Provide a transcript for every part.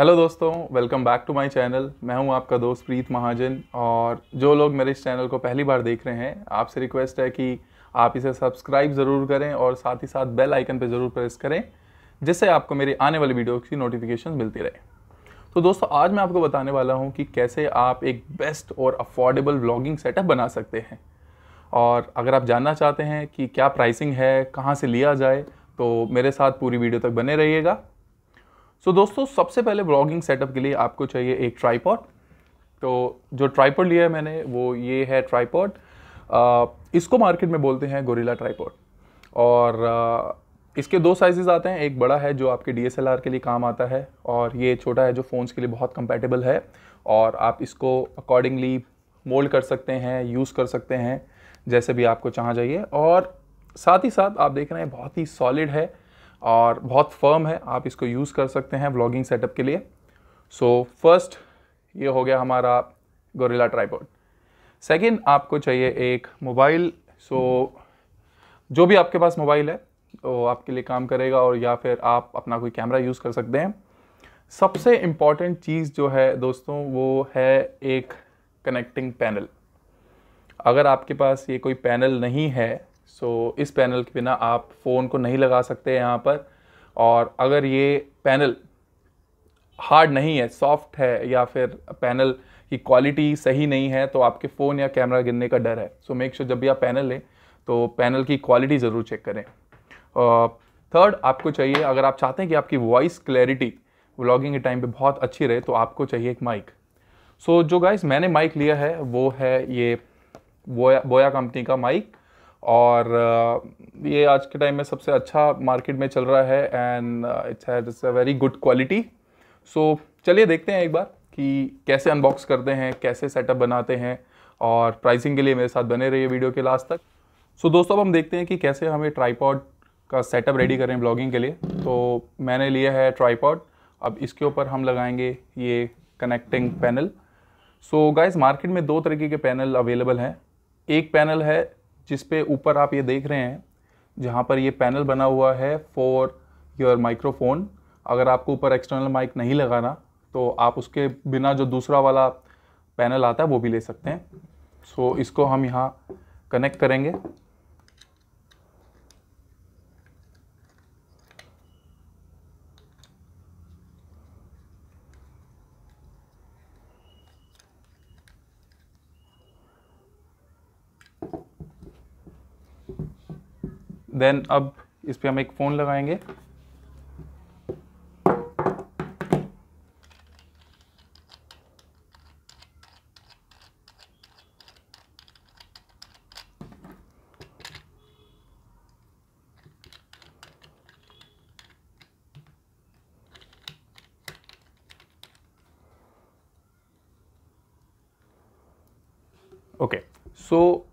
Hello दोस्तों welcome back to my channel मैं हूँ आपका दोस्त प्रीत महाजन और जो लोग मेरे इस चैनल को पहली बार देख रहे हैं, आपसे रिक्वेस्ट है कि आप इसे सब्सक्राइब ज़रूर करें और साथ ही साथ बेल आइकन पर ज़रूर प्रेस करें, जिससे आपको मेरी आने वाली वीडियो की नोटिफिकेशन मिलती रहे। तो दोस्तों, आज मैं आपको बताने वाला हूँ कि कैसे आप एक बेस्ट और अफोर्डेबल ब्लॉगिंग सेटअप बना सकते हैं। और अगर आप जानना चाहते हैं कि क्या प्राइसिंग है, कहाँ से लिया जाए तो मेरे साथ पूरी वीडियो तक बने रहिएगा। सो so, दोस्तों सबसे पहले ब्लॉगिंग सेटअप के लिए आपको चाहिए एक ट्राईपॉड तो जो ट्राईपॉड लिया है मैंने वो ये है ट्राईपॉड इसको मार्केट में बोलते हैं गोरिल्ला ट्राईपॉड और आ, इसके दो साइजेस आते हैं. एक बड़ा है जो आपके डीएसएलआर के लिए काम आता है और ये छोटा है जो फ़ोन्स के लिए बहुत कंपेटेबल है. और आप इसको अकॉर्डिंगली मोल्ड कर सकते हैं यूज़ कर सकते हैं जैसे भी आपको चाह जाइए. और साथ ही साथ आप देख रहे हैं बहुत ही सॉलिड है. और बहुत फर्म है आप इसको यूज़ कर सकते हैं व्लॉगिंग सेटअप के लिए। सो so, फ़र्स्ट ये हो गया हमारा गोरिल्ला ट्राईपोर्ड सेकंड आपको चाहिए एक मोबाइल सो so, जो भी आपके पास मोबाइल है तो आपके लिए काम करेगा और या फिर आप अपना कोई कैमरा यूज़ कर सकते हैं। सबसे इंपॉर्टेंट चीज़ जो है दोस्तों वो है एक कनेक्टिंग पैनल अगर आपके पास ये कोई पैनल नहीं है सो so, इस पैनल के बिना आप फ़ोन को नहीं लगा सकते यहाँ पर। और अगर ये पैनल हार्ड नहीं है सॉफ्ट है या फिर पैनल की क्वालिटी सही नहीं है तो आपके फ़ोन या कैमरा गिरने का डर है। सो मेक श्योर जब भी आप पैनल लें तो पैनल की क्वालिटी ज़रूर चेक करें। थर्ड uh, आपको चाहिए अगर आप चाहते हैं कि आपकी वॉइस क्लैरिटी व्लॉगिंग के टाइम पे बहुत अच्छी रहे तो आपको चाहिए एक माइक सो so, जो गाइस मैंने माइक लिया है वो है ये बोया बोया कंपनी का माइक और ये आज के टाइम में सबसे अच्छा मार्केट में चल रहा है and it's has a very good quality so चलिए देखते हैं एक बार कि कैसे अनबॉक्स करते हैं कैसे सेटअप बनाते हैं और प्राइसिंग के लिए मेरे साथ बने रहिए वीडियो के लास्ट तक. सो so, दोस्तों अब हम देखते हैं कि कैसे हमें ट्राईपॉड का सेटअप रेडी करें ब्लॉगिंग के लिए. तो मैंने लिया है ट्राईपॉड अब इसके ऊपर हम लगाएँगे ये connecting panel so guys market में दो तरीके के पैनल अवेलेबल हैं. एक पैनल है जिस पे ऊपर आप ये देख रहे हैं जहाँ पर ये पैनल बना हुआ है फॉर योर माइक्रोफोन अगर आपको ऊपर एक्सटर्नल माइक नहीं लगाना तो आप उसके बिना जो दूसरा वाला पैनल आता है वो भी ले सकते हैं। सो so, इसको हम यहाँ कनेक्ट करेंगे। देन अब इस पर हम एक फ़ोन लगाएँगे ओके okay. सो so,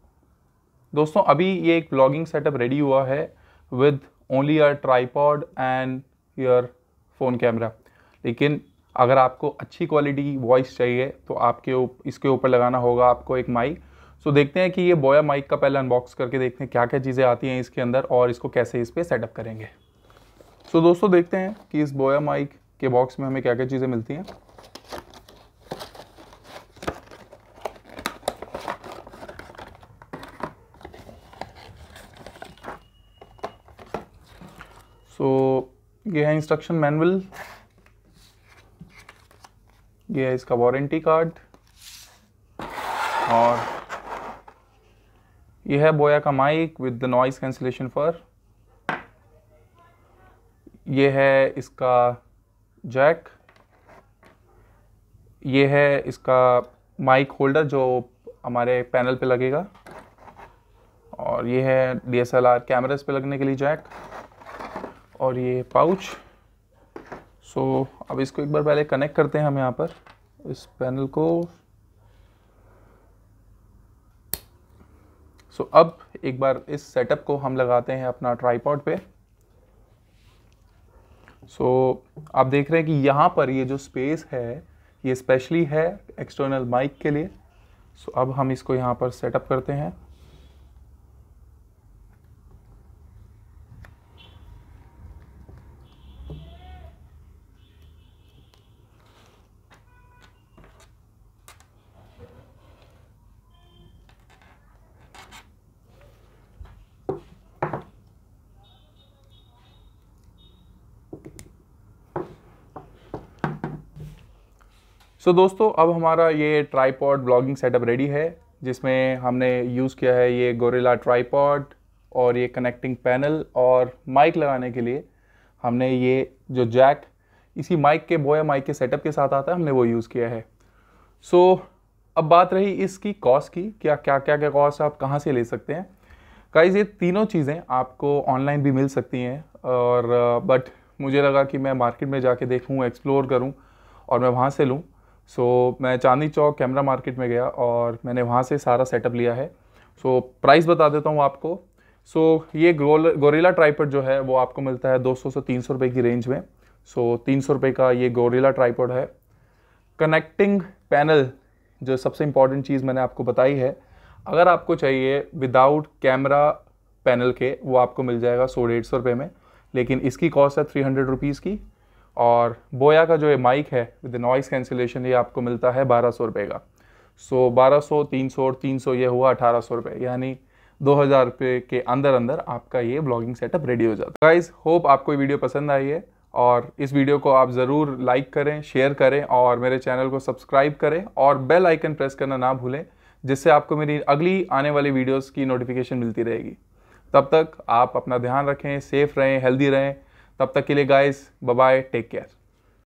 दोस्तों अभी ये एक ब्लॉगिंग सेटअप रेडी हुआ है with only a tripod and your phone camera लेकिन अगर आपको अच्छी क्वालिटी वॉइस चाहिए तो आपके उप, इसके ऊपर लगाना होगा आपको एक माइक सो देखते हैं कि ये बोया माइक का पहले अनबॉक्स करके देखते हैं क्या क्या चीज़ें आती हैं इसके अंदर और इसको कैसे इस पर सेटअप करेंगे. सो दोस्तों देखते हैं कि इस बोया माइक के बॉक्स में हमें क्या क्या चीज़ें मिलती हैं. सो ये है इंस्ट्रक्शन मैनुअल ये है इसका वारंटी कार्ड और ये है बोया का mic with the noise cancellation for ये है इसका जैक ये है इसका माइक होल्डर जो हमारे पैनल पे लगेगा. और ये है डीएसएलआर कैमरास पे लगने के लिए जैक और ये पाउच सो so, अब इसको एक बार पहले कनेक्ट करते हैं हम यहाँ पर. इस पैनल को. सो so, अब एक बार इस सेटअप को हम लगाते हैं अपना ट्राईपॉड पे. सो so, आप देख रहे हैं कि यहाँ पर ये जो स्पेस है ये स्पेशली है एक्सटर्नल माइक के लिए. सो so, अब हम इसको यहाँ पर सेटअप करते हैं. सो so, दोस्तों अब हमारा ये ट्राईपॉड ब्लॉगिंग सेटअप रेडी है जिसमें हमने यूज़ किया है ये गोरेला ट्राईपॉड और ये कनेक्टिंग पैनल और माइक लगाने के लिए हमने ये जो जैक इसी माइक के बोया माइक के सेटअप के साथ आता है हमने वो यूज़ किया है। सो so, अब बात रही इसकी कॉस्ट की क्या क्या क्या क्या कॉस्ट आप कहाँ से ले सकते हैं? गाइज़ ये तीनों चीज़ें आपको ऑनलाइन भी मिल सकती हैं और बट मुझे लगा कि मैं मार्केट में जाके देखूँ एक्सप्लोर करूँ और मैं वहाँ से लूँ। सो so, मैं चांदी चौक कैमरा मार्केट में गया और मैंने वहाँ से सारा सेटअप लिया है। सो so, प्राइस बता देता हूँ आपको। सो so, ये गोल गोरेला ट्राईपड जो है वो आपको मिलता है 200 से तीन सौ रुपये की रेंज में। सो so, तीन सौ रुपये का ये गोरेला ट्राईपोड है। कनेक्टिंग पैनल जो सबसे इंपॉर्टेंट चीज़ मैंने आपको बताई है अगर आपको चाहिए विदाउट कैमरा पैनल के वो आपको मिल जाएगा सौ डेढ़ सौ रुपये में। लेकिन इसकी कॉस्ट है थ्री हंड्रेड रुपीज़ की। और बोया का जो ये माइक है विद नॉइस कैंसिलेशन ये आपको मिलता है बारह सौ रुपये का। सो बारह सौ, तीन सौ और तीन सौ ये हुआ अठारह सौ रुपये यानी दो हज़ार रुपये के अंदर अंदर आपका ये ब्लॉगिंग सेटअप रेडी हो जाता है। गाइज़ होप आपको ये वीडियो पसंद आई है और इस वीडियो को आप ज़रूर लाइक करें शेयर करें और मेरे चैनल को सब्सक्राइब करें और बेल आइकन प्रेस करना ना भूलें, जिससे आपको मेरी अगली आने वाली वीडियोस की नोटिफिकेशन मिलती रहेगी। तब तक आप अपना ध्यान रखें सेफ़ रहें हेल्दी रहें तब तक के लिए गाइस बाय टेक केयर